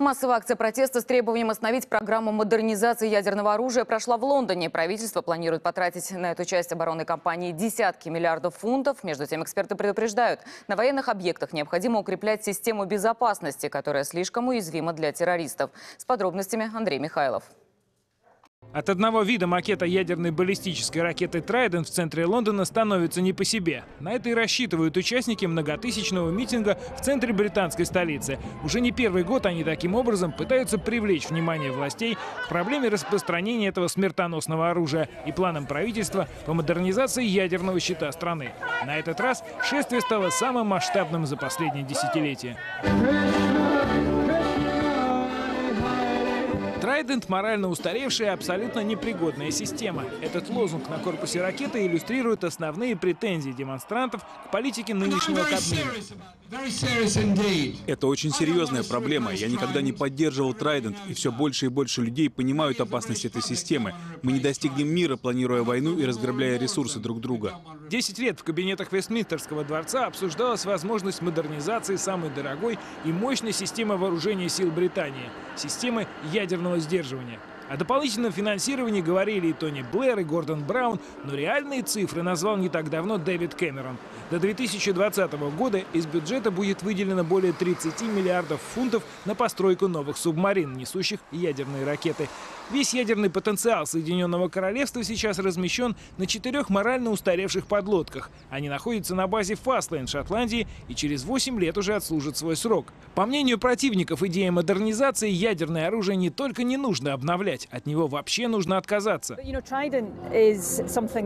Массовая акция протеста с требованием остановить программу модернизации ядерного оружия прошла в Лондоне. Правительство планирует потратить на эту часть оборонной кампании десятки миллиардов фунтов. Между тем, эксперты предупреждают, на военных объектах необходимо укреплять систему безопасности, которая слишком уязвима для террористов. С подробностями Андрей Михайлов. От одного вида макета ядерной баллистической ракеты «Трайдент» в центре Лондона становится не по себе. На это и рассчитывают участники многотысячного митинга в центре британской столицы. Уже не первый год они таким образом пытаются привлечь внимание властей к проблеме распространения этого смертоносного оружия и планам правительства по модернизации ядерного щита страны. На этот раз шествие стало самым масштабным за последние десятилетия. Трайдент – морально устаревшая и абсолютно непригодная система. Этот лозунг на корпусе ракеты иллюстрирует основные претензии демонстрантов к политике нынешнего Кабмина. Это очень серьезная проблема. Я никогда не поддерживал Трайдент, и все больше и больше людей понимают опасность этой системы. Мы не достигнем мира, планируя войну и разграбляя ресурсы друг друга. Десять лет в кабинетах Вестминстерского дворца обсуждалась возможность модернизации самой дорогой и мощной системы вооружения сил Британии – системы ядерного сдерживания сдерживания. О дополнительном финансировании говорили и Тони Блэр, и Гордон Браун, но реальные цифры назвал не так давно Дэвид Кэмерон. До 2020 года из бюджета будет выделено более 30 миллиардов фунтов на постройку новых субмарин, несущих ядерные ракеты. Весь ядерный потенциал Соединенного Королевства сейчас размещен на четырех морально устаревших подлодках. Они находятся на базе Фастленд Шотландии и через 8 лет уже отслужат свой срок. По мнению противников идеи модернизации, ядерное оружие не только не нужно обновлять, от него вообще нужно отказаться.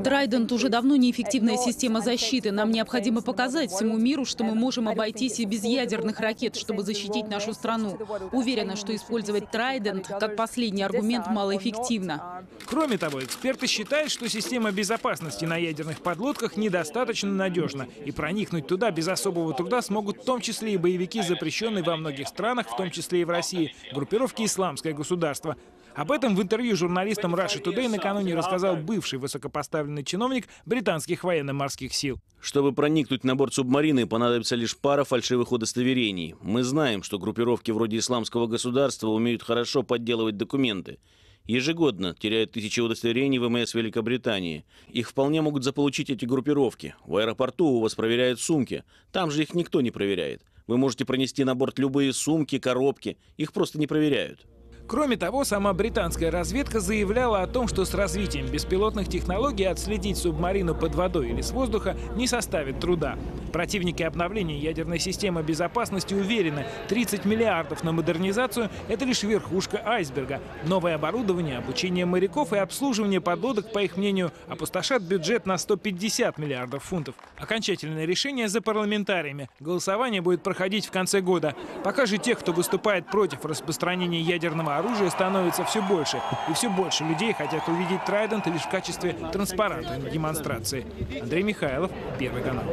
Трайдент уже давно неэффективная система защиты. Нам необходимо показать всему миру, что мы можем обойтись и без ядерных ракет, чтобы защитить нашу страну. Уверена, что использовать Трайдент как последний аргумент малоэффективно. Кроме того, эксперты считают, что система безопасности на ядерных подлодках недостаточно надежна, и проникнуть туда без особого труда смогут в том числе и боевики, запрещенные во многих странах, в том числе и в России, группировки «Исламское государство». Об этом в интервью журналистам Russia Today накануне рассказал бывший высокопоставленный чиновник британских военно-морских сил. Чтобы проникнуть на борт субмарины, понадобится лишь пара фальшивых удостоверений. Мы знаем, что группировки вроде исламского государства умеют хорошо подделывать документы. Ежегодно теряют тысячи удостоверений ВМС Великобритании. Их вполне могут заполучить эти группировки. В аэропорту у вас проверяют сумки. Там же их никто не проверяет. Вы можете пронести на борт любые сумки, коробки. Их просто не проверяют. Кроме того, сама британская разведка заявляла о том, что с развитием беспилотных технологий отследить субмарину под водой или с воздуха не составит труда. Противники обновления ядерной системы безопасности уверены, 30 миллиардов на модернизацию – это лишь верхушка айсберга. Новое оборудование, обучение моряков и обслуживание подлодок, по их мнению, опустошат бюджет на 150 миллиардов фунтов. Окончательное решение за парламентариями. Голосование будет проходить в конце года. Пока же тех, кто выступает против распространения ядерного оружия становится все больше. И все больше людей хотят увидеть Трайдент лишь в качестве транспаранта на демонстрации. Андрей Михайлов, Первый канал.